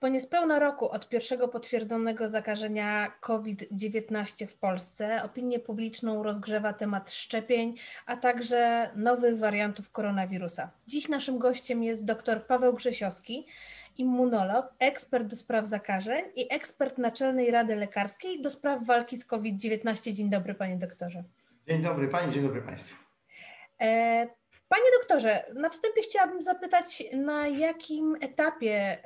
Po niespełna roku od pierwszego potwierdzonego zakażenia COVID-19 w Polsce opinię publiczną rozgrzewa temat szczepień, a także nowych wariantów koronawirusa. Dziś naszym gościem jest dr Paweł Grzesiowski, immunolog, ekspert do spraw zakażeń i ekspert Naczelnej Rady Lekarskiej do spraw walki z COVID-19. Dzień dobry, panie doktorze. Dzień dobry pani, dzień dobry państwu. E, Panie doktorze, na wstępie chciałabym zapytać, na jakim etapie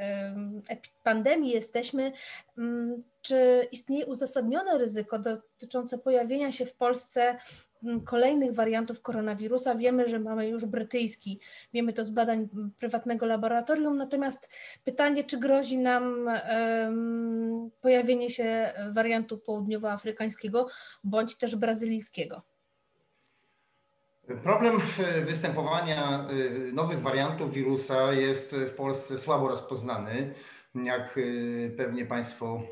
pandemii jesteśmy? Mm, czy istnieje uzasadnione ryzyko dotyczące pojawienia się w Polsce mm, kolejnych wariantów koronawirusa? Wiemy, że mamy już brytyjski, wiemy to z badań prywatnego laboratorium, natomiast pytanie, czy grozi nam pojawienie się wariantu południowoafrykańskiego bądź też brazylijskiego? Problem e, występowania e, nowych wariantów wirusa jest w Polsce słabo rozpoznany. Jak e, pewnie Państwo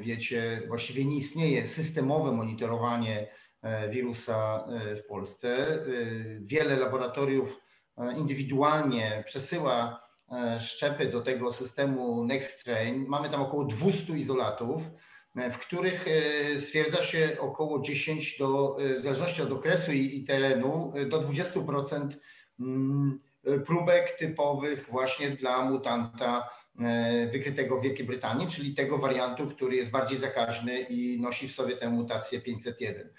wiecie, właściwie nie istnieje systemowe monitorowanie wirusa w Polsce. Wiele laboratoriów indywidualnie przesyła szczepy do tego systemu NextTrain. Mamy tam około 200 izolatów w których e, stwierdza się około 10 do, e, w zależności od okresu i, i terenu, e, do 20% mm, próbek typowych właśnie dla mutanta wykrytego w Wielkiej Brytanii, czyli tego wariantu, który jest bardziej zakaźny i nosi w sobie tę mutację 501.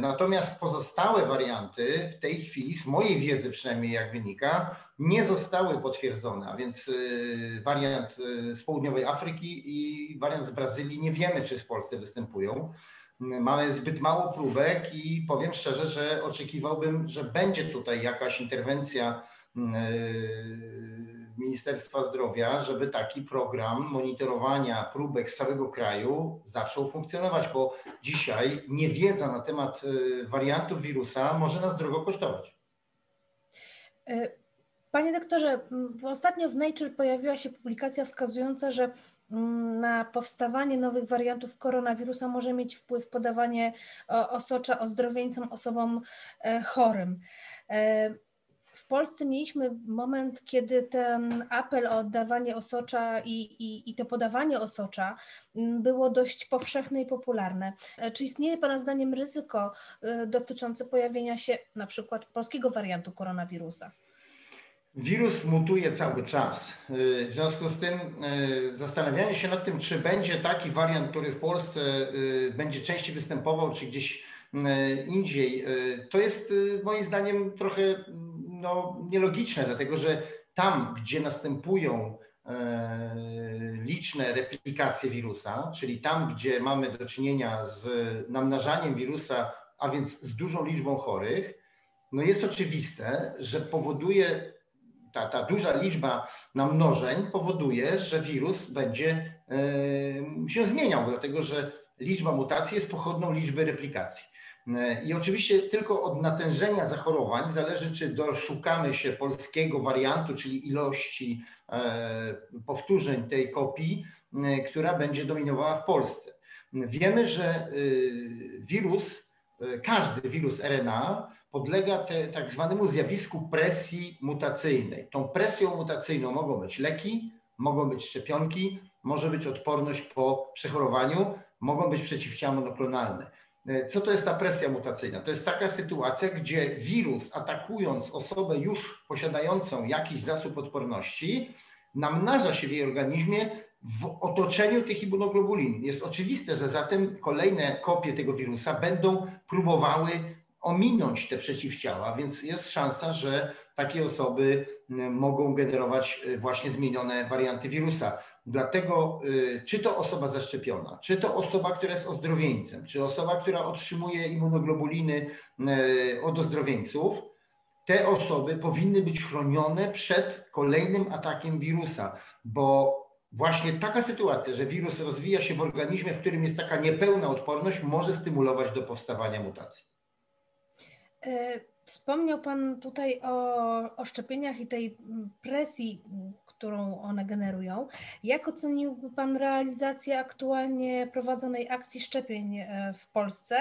Natomiast pozostałe warianty w tej chwili, z mojej wiedzy przynajmniej jak wynika, nie zostały potwierdzone, a więc y, wariant z południowej Afryki i wariant z Brazylii nie wiemy, czy w Polsce występują. Mamy zbyt mało próbek i powiem szczerze, że oczekiwałbym, że będzie tutaj jakaś interwencja Ministerstwa Zdrowia, żeby taki program monitorowania próbek z całego kraju zaczął funkcjonować, bo dzisiaj niewiedza na temat wariantów wirusa może nas drogo kosztować. Panie doktorze, ostatnio w Nature pojawiła się publikacja wskazująca, że na powstawanie nowych wariantów koronawirusa może mieć wpływ podawanie osocza ozdrowieńcom, osobom e, chorym. E, w Polsce mieliśmy moment, kiedy ten apel o oddawanie osocza i, i, i to podawanie osocza było dość powszechne i popularne. E, czy istnieje Pana zdaniem ryzyko dotyczące pojawienia się na przykład polskiego wariantu koronawirusa? Wirus mutuje cały czas. Y, w związku z tym zastanawianie się nad tym, czy będzie taki wariant, który w Polsce będzie częściej występował, czy gdzieś indziej, to jest moim zdaniem trochę no, nielogiczne, dlatego że tam, gdzie następują liczne replikacje wirusa, czyli tam, gdzie mamy do czynienia z namnażaniem wirusa, a więc z dużą liczbą chorych, no jest oczywiste, że powoduje ta, ta duża liczba namnożeń powoduje, że wirus będzie się zmieniał, dlatego że liczba mutacji jest pochodną liczby replikacji. E, I oczywiście tylko od natężenia zachorowań zależy, czy doszukamy się polskiego wariantu, czyli ilości e, powtórzeń tej kopii, e, która będzie dominowała w Polsce. Wiemy, że wirus, każdy wirus RNA podlega te, tak zwanemu zjawisku presji mutacyjnej. Tą presją mutacyjną mogą być leki, mogą być szczepionki, może być odporność po przechorowaniu, mogą być przeciwciała monoklonalne. E, co to jest ta presja mutacyjna? To jest taka sytuacja, gdzie wirus atakując osobę już posiadającą jakiś zasób odporności, namnaża się w jej organizmie w otoczeniu tych immunoglobulin. Jest oczywiste, że zatem kolejne kopie tego wirusa będą próbowały ominąć te przeciwciała, więc jest szansa, że takie osoby mogą generować e, właśnie zmienione warianty wirusa. Dlatego, e, czy to osoba zaszczepiona, czy to osoba, która jest ozdrowieńcem, czy osoba, która otrzymuje immunoglobuliny e, od ozdrowieńców, te osoby powinny być chronione przed kolejnym atakiem wirusa, bo właśnie taka sytuacja, że wirus rozwija się w organizmie, w którym jest taka niepełna odporność, może stymulować do powstawania mutacji. E, wspomniał Pan tutaj o, o szczepieniach i tej presji, którą one generują. Jak oceniłby Pan realizację aktualnie prowadzonej akcji szczepień e, w Polsce?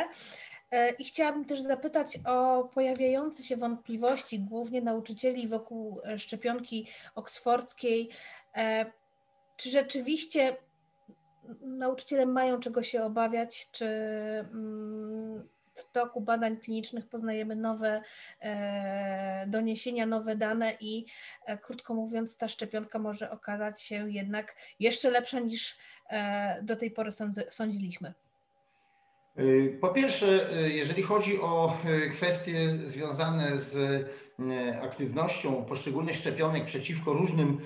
E, I chciałabym też zapytać o pojawiające się wątpliwości, głównie nauczycieli wokół szczepionki oksfordzkiej. czy rzeczywiście nauczyciele mają czego się obawiać, czy mm, w toku badań klinicznych poznajemy nowe e, doniesienia, nowe dane i e, krótko mówiąc, ta szczepionka może okazać się jednak jeszcze lepsza niż e, do tej pory sądziliśmy. Po pierwsze, jeżeli chodzi o kwestie związane z aktywnością poszczególnych szczepionek przeciwko różnym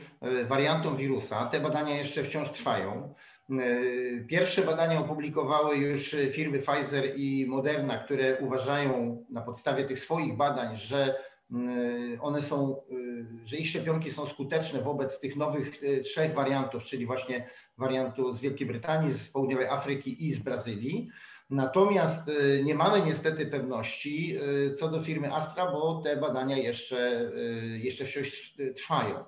wariantom wirusa, te badania jeszcze wciąż trwają. E, pierwsze badania opublikowały już firmy Pfizer i Moderna, które uważają na podstawie tych swoich badań, że mm, one są, e, że ich szczepionki są skuteczne wobec tych nowych e, trzech wariantów, czyli właśnie wariantu z Wielkiej Brytanii, z Południowej Afryki i z Brazylii. Natomiast nie mamy niestety pewności co do firmy Astra, bo te badania jeszcze, jeszcze wciąż trwają.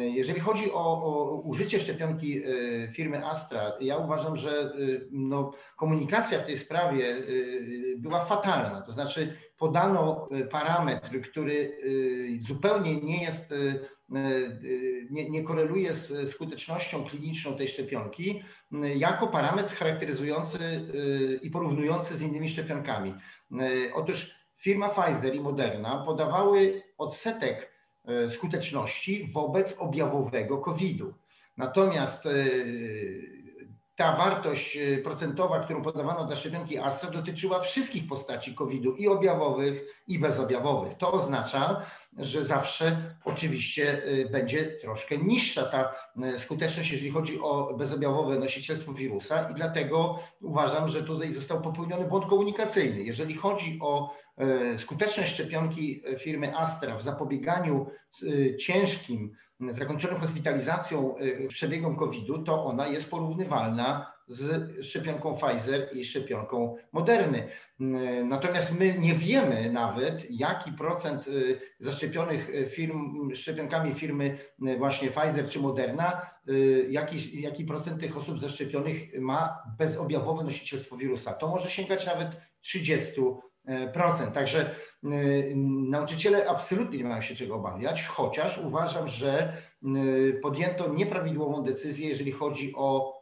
Jeżeli chodzi o, o, użycie szczepionki y, firmy Astra, ja uważam, że y, no, komunikacja w tej sprawie y, była fatalna. To znaczy podano parametr, który zupełnie nie jest, nie, nie koreluje z skutecznością kliniczną tej szczepionki, jako parametr charakteryzujący i porównujący z innymi szczepionkami. Otóż firma Pfizer i Moderna podawały odsetek E, skuteczności wobec objawowego COVID-u. Natomiast e, ta wartość e, procentowa, którą podawano dla szczepionki Astra, dotyczyła wszystkich postaci COVID-u i objawowych, i bezobjawowych. To oznacza, że zawsze oczywiście będzie troszkę niższa ta skuteczność, jeżeli chodzi o bezobjawowe nosicielstwo wirusa, i dlatego uważam, że tutaj został popełniony błąd komunikacyjny. Jeżeli chodzi o skuteczność szczepionki firmy Astra w zapobieganiu ciężkim, zakończonym hospitalizacją e, przebiegom COVID-u, to ona jest porównywalna z szczepionką Pfizer i szczepionką Moderny. Natomiast my nie wiemy nawet, jaki procent zaszczepionych firm, szczepionkami firmy właśnie Pfizer czy Moderna, jaki, jaki procent tych osób zaszczepionych ma bezobjawowe nosicielstwo wirusa. To może sięgać nawet 30 procent. Także y, nauczyciele absolutnie nie mają się czego obawiać, chociaż uważam, że y, podjęto nieprawidłową decyzję, jeżeli chodzi o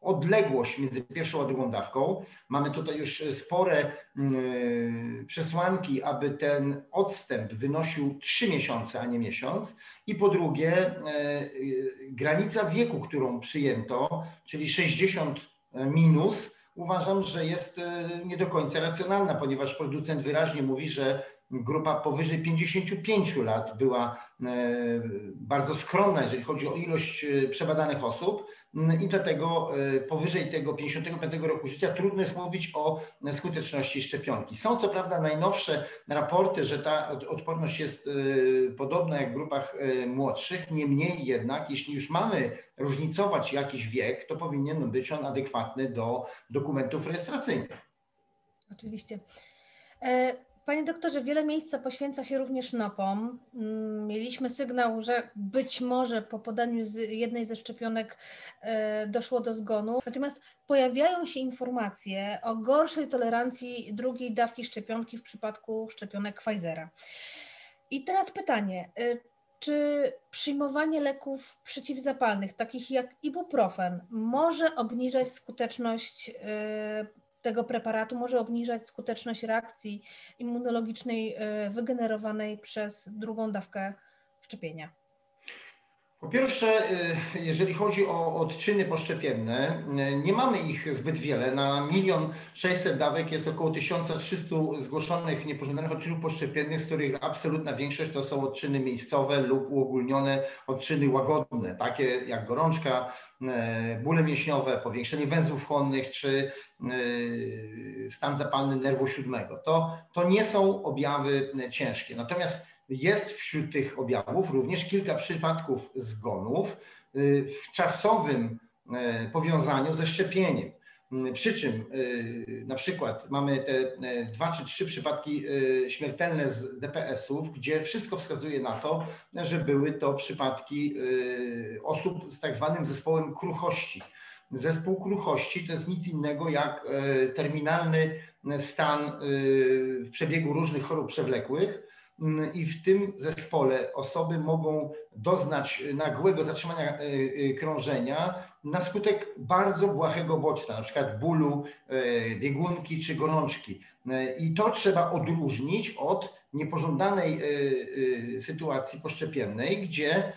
odległość między pierwszą a drugą dawką. Mamy tutaj już spore y, przesłanki, aby ten odstęp wynosił 3 miesiące, a nie miesiąc. I po drugie, granica wieku, którą przyjęto, czyli 60 minus, uważam, że jest e, nie do końca racjonalna, ponieważ producent wyraźnie mówi, że grupa powyżej 55 lat była e, bardzo skromna, jeżeli chodzi o ilość e, przebadanych osób mm, i dlatego powyżej tego 55 roku życia trudno jest mówić o skuteczności szczepionki. Są co prawda najnowsze raporty, że ta odporność jest podobna jak w grupach młodszych, niemniej jednak jeśli już mamy różnicować jakiś wiek, to powinien być on adekwatny do dokumentów rejestracyjnych. Oczywiście. Panie doktorze, wiele miejsca poświęca się również NOPom. Mm, mieliśmy sygnał, że być może po podaniu jednej ze szczepionek e, doszło do zgonu. Natomiast pojawiają się informacje o gorszej tolerancji drugiej dawki szczepionki w przypadku szczepionek Pfizera. I teraz pytanie, e, czy przyjmowanie leków przeciwzapalnych, takich jak ibuprofen, może obniżać skuteczność e, tego preparatu może obniżać skuteczność reakcji immunologicznej e, wygenerowanej przez drugą dawkę szczepienia? Po pierwsze, e, jeżeli chodzi o odczyny poszczepienne, e, nie mamy ich zbyt wiele. Na milion sześćset dawek jest około 1300 zgłoszonych niepożądanych odczynów poszczepiennych, z których absolutna większość to są odczyny miejscowe lub uogólnione odczyny łagodne, takie jak gorączka, E, bóle mięśniowe, powiększenie węzłów chłonnych czy stan zapalny nerwu siódmego. To, to nie są objawy ciężkie. Natomiast jest wśród tych objawów również kilka przypadków zgonów e, w czasowym powiązaniu ze szczepieniem. Mm, przy czym y, na przykład mamy te dwa czy trzy przypadki śmiertelne z DPS-ów, gdzie wszystko wskazuje na to, że były to przypadki osób z tak zwanym zespołem kruchości. Zespół kruchości to jest nic innego jak terminalny stan w przebiegu różnych chorób przewlekłych, i w tym zespole osoby mogą doznać nagłego zatrzymania krążenia na skutek bardzo błahego bodźca, na przykład bólu, biegunki czy gorączki. I to trzeba odróżnić od niepożądanej sytuacji poszczepiennej, gdzie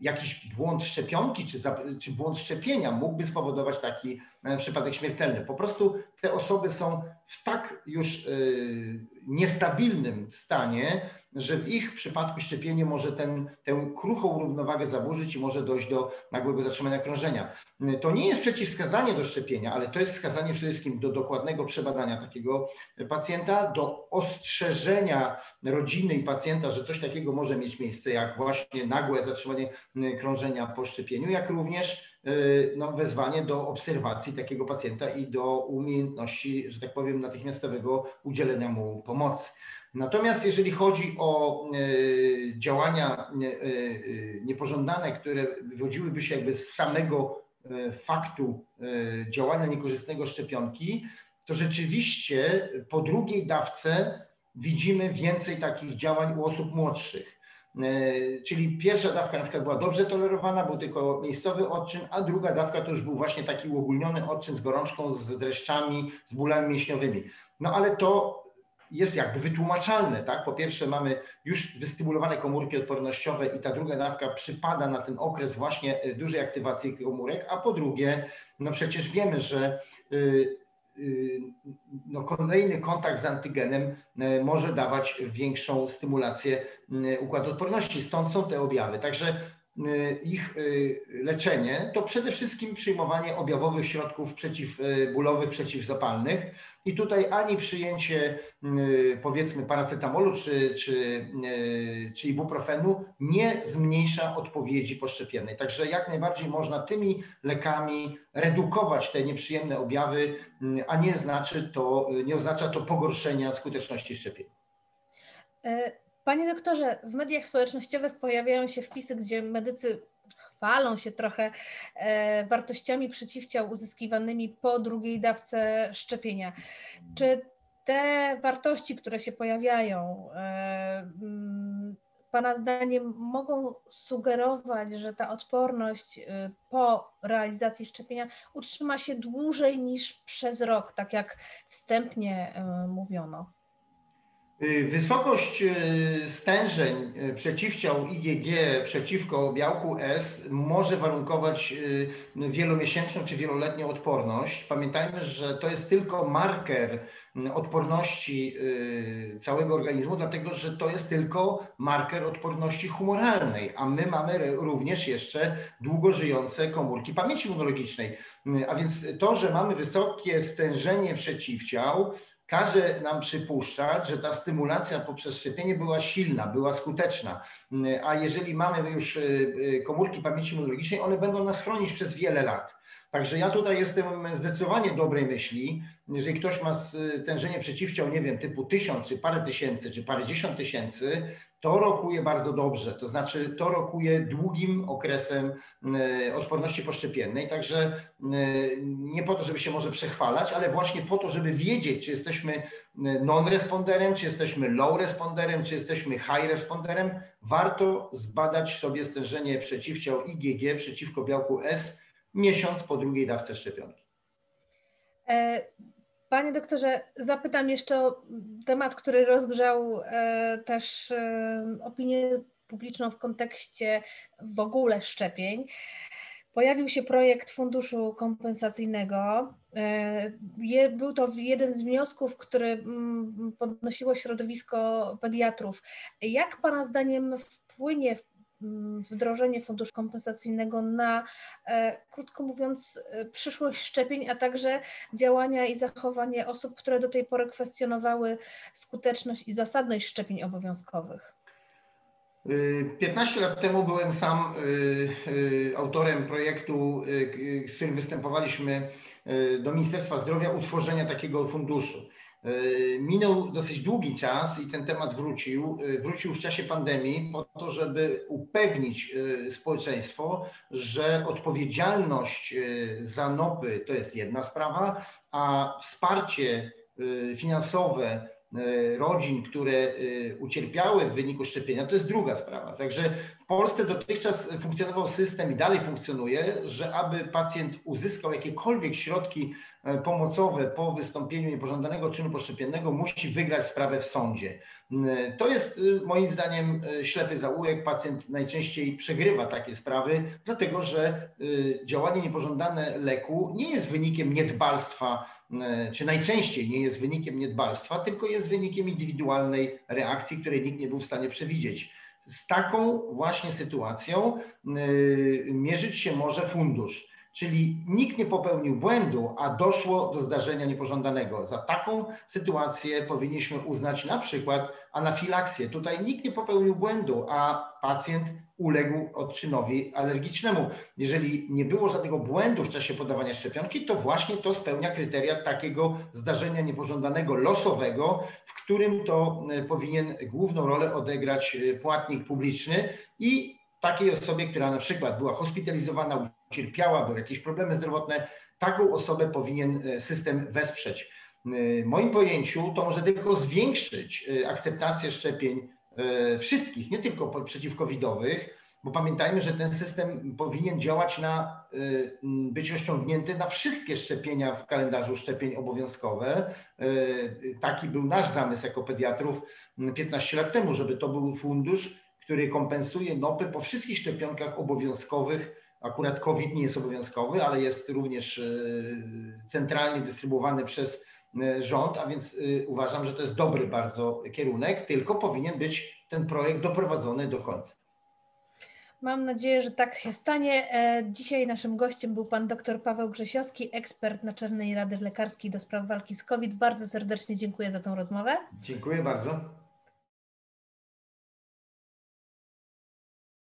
jakiś błąd szczepionki czy, czy błąd szczepienia mógłby spowodować taki e, przypadek śmiertelny. Po prostu te osoby są w tak już y, niestabilnym stanie, że w ich przypadku szczepienie może ten, tę kruchą równowagę zaburzyć i może dojść do nagłego zatrzymania krążenia. To nie jest przeciwwskazanie do szczepienia, ale to jest wskazanie przede wszystkim do dokładnego przebadania takiego pacjenta, do ostrzeżenia rodziny i pacjenta, że coś takiego może mieć miejsce, jak właśnie nagłe zatrzymanie krążenia po szczepieniu, jak również y, no, wezwanie do obserwacji takiego pacjenta i do umiejętności, że tak powiem, natychmiastowego udzielenia mu pomocy. Natomiast jeżeli chodzi o e, działania e, e, niepożądane, które wywodziłyby się jakby z samego faktu działania niekorzystnego szczepionki, to rzeczywiście po drugiej dawce widzimy więcej takich działań u osób młodszych. Czyli pierwsza dawka na przykład była dobrze tolerowana, był tylko miejscowy odczyn, a druga dawka to już był właśnie taki uogólniony odczyn z gorączką, z dreszczami, z bólami mięśniowymi. No ale to jest jakby wytłumaczalne, tak? Po pierwsze mamy już wystymulowane komórki odpornościowe i ta druga dawka przypada na ten okres właśnie e, dużej aktywacji komórek, a po drugie, no przecież wiemy, że y, y, no kolejny kontakt z antygenem e, może dawać większą stymulację układu odporności, stąd są te objawy. Także ich y, leczenie, to przede wszystkim przyjmowanie objawowych środków przeciwbólowych, przeciwzapalnych. I tutaj ani przyjęcie y, powiedzmy paracetamolu czy, czy, czy ibuprofenu nie zmniejsza odpowiedzi poszczepiennej. Także jak najbardziej można tymi lekami redukować te nieprzyjemne objawy, a nie, znaczy to, nie oznacza to pogorszenia skuteczności szczepień. E, Panie doktorze, w mediach społecznościowych pojawiają się wpisy, gdzie medycy chwalą się trochę e, wartościami przeciwciał uzyskiwanymi po drugiej dawce szczepienia. Czy te wartości, które się pojawiają, e, Pana zdaniem mogą sugerować, że ta odporność e, po realizacji szczepienia utrzyma się dłużej niż przez rok, tak jak wstępnie mówiono? Y, wysokość y, stężeń y, przeciwciał IgG przeciwko białku S może warunkować wielomiesięczną czy wieloletnią odporność. Pamiętajmy, że to jest tylko marker odporności całego organizmu, dlatego że to jest tylko marker odporności humoralnej, a my mamy również jeszcze długo żyjące komórki pamięci immunologicznej. A więc to, że mamy wysokie stężenie przeciwciał, każe nam przypuszczać, że ta stymulacja poprzez szczepienie była silna, była skuteczna. A jeżeli mamy już y, y, komórki pamięci immunologicznej, one będą nas chronić przez wiele lat. Także ja tutaj jestem zdecydowanie dobrej myśli. Jeżeli ktoś ma stężenie przeciwciał, nie wiem, typu tysiąc, czy parę tysięcy, czy parę dziesiąt tysięcy, to rokuje bardzo dobrze, to znaczy to rokuje długim okresem e, odporności poszczepiennej, także e, nie po to, żeby się może przechwalać, ale właśnie po to, żeby wiedzieć, czy jesteśmy e, non-responderem, czy jesteśmy low responderem, czy jesteśmy high responderem, warto zbadać sobie stężenie przeciwciał IgG przeciwko białku S miesiąc po drugiej dawce szczepionki. Panie doktorze, zapytam jeszcze o temat, który rozgrzał e, też e, opinię publiczną w kontekście w ogóle szczepień. Pojawił się projekt funduszu kompensacyjnego. E, był to jeden z wniosków, który mm, podnosiło środowisko pediatrów. Jak Pana zdaniem wpłynie wdrożenie funduszu kompensacyjnego na, e, krótko mówiąc, e, przyszłość szczepień, a także działania i zachowanie osób, które do tej pory kwestionowały skuteczność i zasadność szczepień obowiązkowych. 15 y, lat temu byłem sam y, y, autorem projektu, z którym występowaliśmy do Ministerstwa Zdrowia utworzenia takiego funduszu. E, minął dosyć długi czas i ten temat wrócił. E, wrócił w czasie pandemii po to, żeby upewnić e, społeczeństwo, że odpowiedzialność za NOPy to jest jedna sprawa, a wsparcie finansowe rodzin, które ucierpiały w wyniku szczepienia, to jest druga sprawa. Także w Polsce dotychczas funkcjonował system i dalej funkcjonuje, że aby pacjent uzyskał jakiekolwiek środki pomocowe po wystąpieniu niepożądanego czynu poszczepiennego, musi wygrać sprawę w sądzie. To jest moim zdaniem ślepy zaułek. Pacjent najczęściej przegrywa takie sprawy, dlatego że działanie niepożądane leku nie jest wynikiem niedbalstwa E, czy najczęściej nie jest wynikiem niedbalstwa, tylko jest wynikiem indywidualnej reakcji, której nikt nie był w stanie przewidzieć. Z taką właśnie sytuacją e, mierzyć się może fundusz. Czyli nikt nie popełnił błędu, a doszło do zdarzenia niepożądanego. Za taką sytuację powinniśmy uznać na przykład anafilaksję. Tutaj nikt nie popełnił błędu, a pacjent uległ odczynowi alergicznemu. Jeżeli nie było żadnego błędu w czasie podawania szczepionki, to właśnie to spełnia kryteria takiego zdarzenia niepożądanego, losowego, w którym to e, powinien główną rolę odegrać e, płatnik publiczny i takiej osobie, która na przykład była hospitalizowana, ucierpiała, były jakieś problemy zdrowotne, taką osobę powinien e, system wesprzeć. W moim pojęciu to może tylko zwiększyć akceptację szczepień E, wszystkich, nie tylko przeciwkowidowych, bo pamiętajmy, że ten system powinien działać na, e, być rozciągnięty na wszystkie szczepienia w kalendarzu szczepień obowiązkowe. E, taki był nasz zamysł jako pediatrów 15 lat temu, żeby to był fundusz, który kompensuje NOPy po wszystkich szczepionkach obowiązkowych. Akurat COVID nie jest obowiązkowy, ale jest również centralnie dystrybuowany przez E, rząd, a więc e, uważam, że to jest dobry bardzo kierunek, tylko powinien być ten projekt doprowadzony do końca. Mam nadzieję, że tak się stanie. E, dzisiaj naszym gościem był pan dr Paweł Grzesiowski, ekspert Naczelnej Rady Lekarskiej do spraw walki z COVID. Bardzo serdecznie dziękuję za tą rozmowę. Dziękuję bardzo.